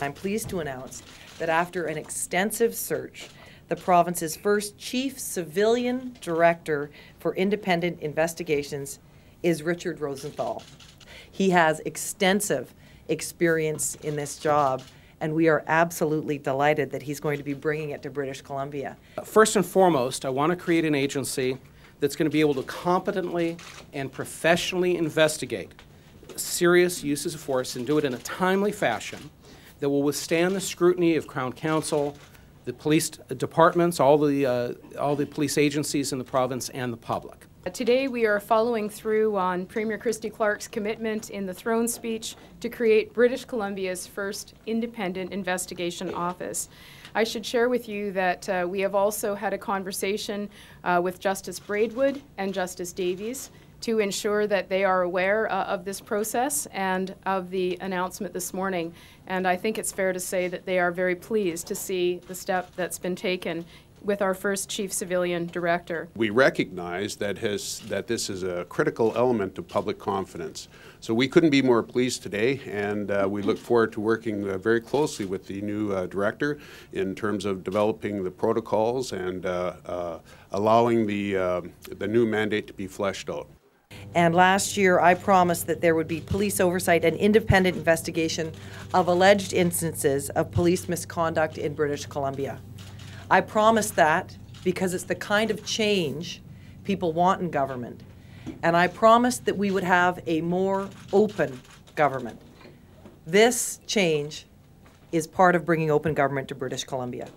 I'm pleased to announce that after an extensive search, the province's first chief civilian director for independent investigations is Richard Rosenthal. He has extensive experience in this job, and we are absolutely delighted that he's going to be bringing it to British Columbia. First and foremost, I want to create an agency that's going to be able to competently and professionally investigate serious uses of force and do it in a timely fashion that will withstand the scrutiny of Crown Counsel, the police departments, all the, uh, all the police agencies in the province, and the public. Today, we are following through on Premier Christy Clark's commitment in the throne speech to create British Columbia's first independent investigation office. I should share with you that uh, we have also had a conversation uh, with Justice Braidwood and Justice Davies to ensure that they are aware uh, of this process and of the announcement this morning. And I think it's fair to say that they are very pleased to see the step that's been taken with our first chief civilian director. We recognize that, that this is a critical element of public confidence. So we couldn't be more pleased today, and uh, we look forward to working uh, very closely with the new uh, director in terms of developing the protocols and uh, uh, allowing the, uh, the new mandate to be fleshed out. And last year, I promised that there would be police oversight and independent investigation of alleged instances of police misconduct in British Columbia. I promised that because it's the kind of change people want in government. And I promised that we would have a more open government. This change is part of bringing open government to British Columbia.